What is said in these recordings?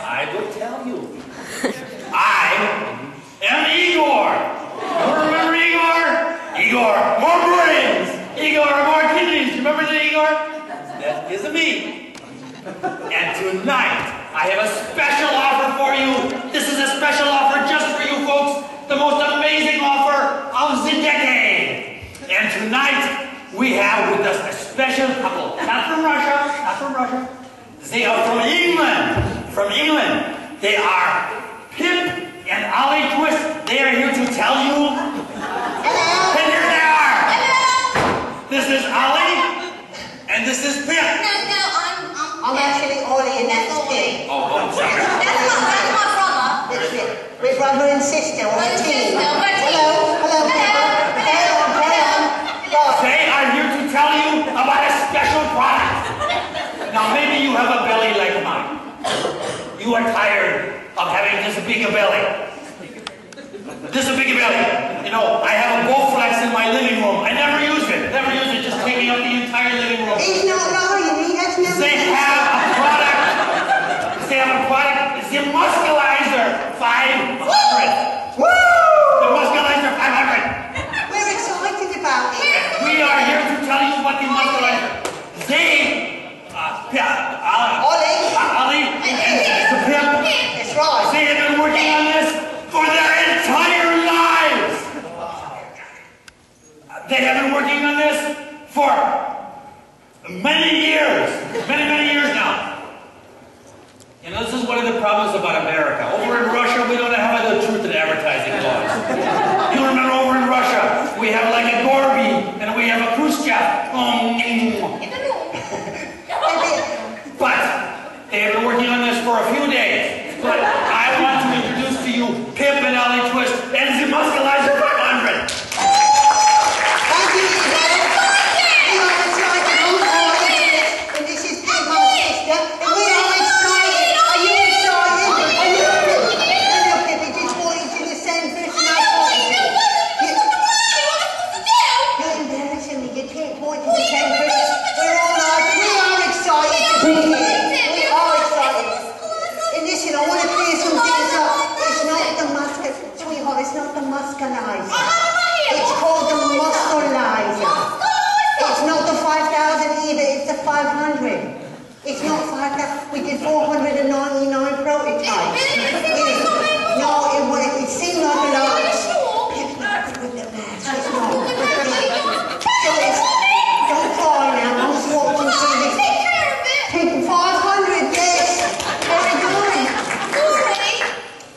I will tell you. I am Igor. You remember Igor? Igor, more brains. Igor, more kidneys. Remember the Igor? That is me. And tonight, I have a special offer for you. This is a special offer just for you folks. The most amazing offer of the decade. And tonight, we have with us a special couple. Not from Russia, not from Russia. They are from England. From England. They are Pip and Ollie Twist. They are here to tell you. Hello. And here they are. Hello. This is Ollie, and this is Pip. No, no, I'm, I'm, I'm actually Ollie and That's Pip. Oh, oh, sorry. That's my, that's my brother. That's it. We're brother and sister on a team. sister, we're team. Hello, hello, Hello. Pepper. Carry on, carry on. Right. They are here to tell you about a special product. Now, maybe you have a belly like mine. You are tired of having this big a belly. This big a belly. You know, I have a Bowflex in my living room. I never use it. Never use it. Just taking up the entire living room. He's not lying, he has never... They have a product. They have a product. It's the Muscalizer 500. Woo! The Muscalizer 500. We're excited about it. We are here to tell you what the Muscalizer. They, uh, yeah, uh, Ollie. uh, Ali, and the pimp, That's right. they have been working on this for their entire lives. They have been working on this for many years, many, many years now. Know, this is one of the problems about America. Over in Russia, the. It's called the muscle Muscalizer. It's not the 5,000 either, it's the 500. It's not 5,000, we did 499 prototypes. It- No, it, it seemed like a lot. It's not good with the maths, it's not. So it's, don't cry now, I'm just watching through this. Take 500, yes. Very good.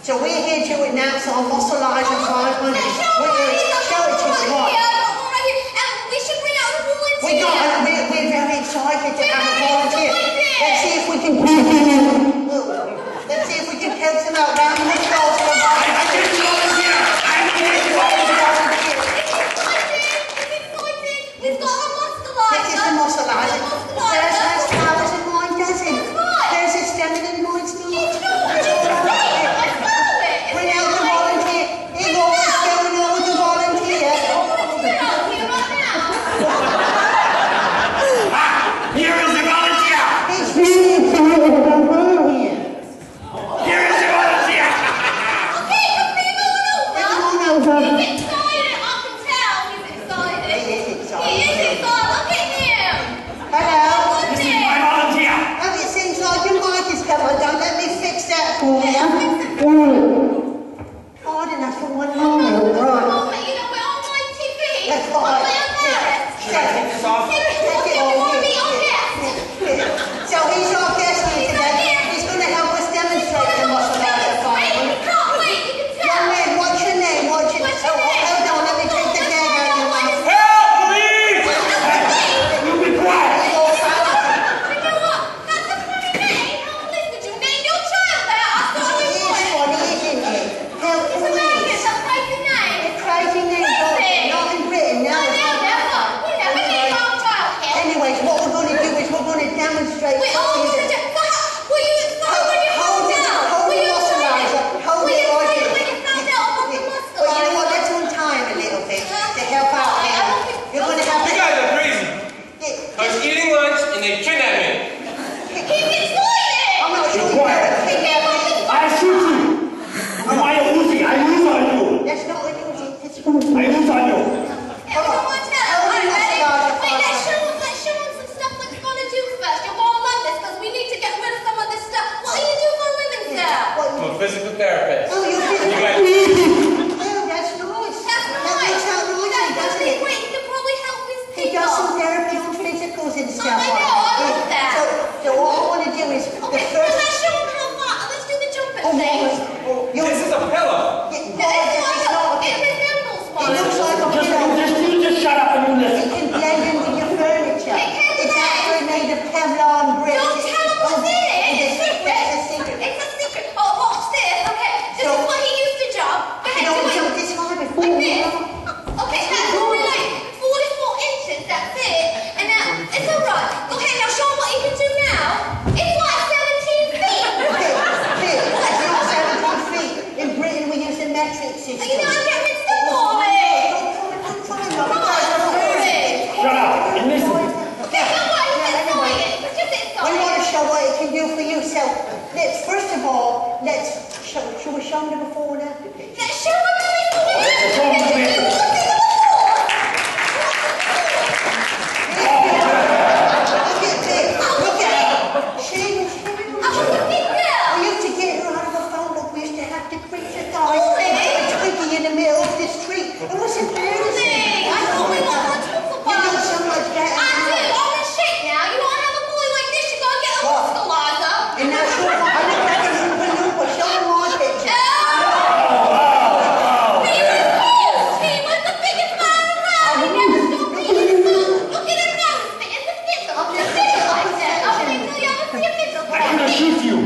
So we're here to announce our Muscalizer 500. We're here, show it to us, what? We got, uh, we're, we're very excited to have a volunteer. Let's see if we can, let's see if we can help them out round 还能加油。shoot you.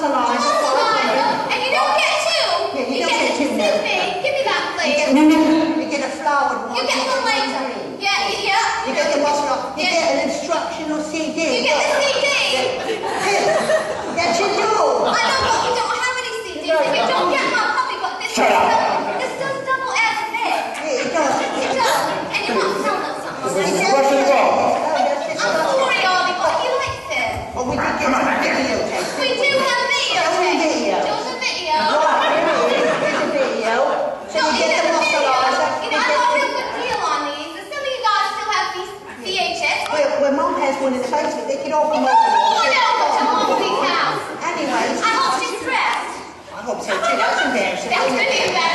salon. And you don't get two. Yeah, you, you don't get, get two. Excuse me. Give me that, please. No, no, no. You get a flowered one. You get in his face with it. All come over. Anyway. I hope she's dressed. I hope so too. That's embarrassing. That's really embarrassing.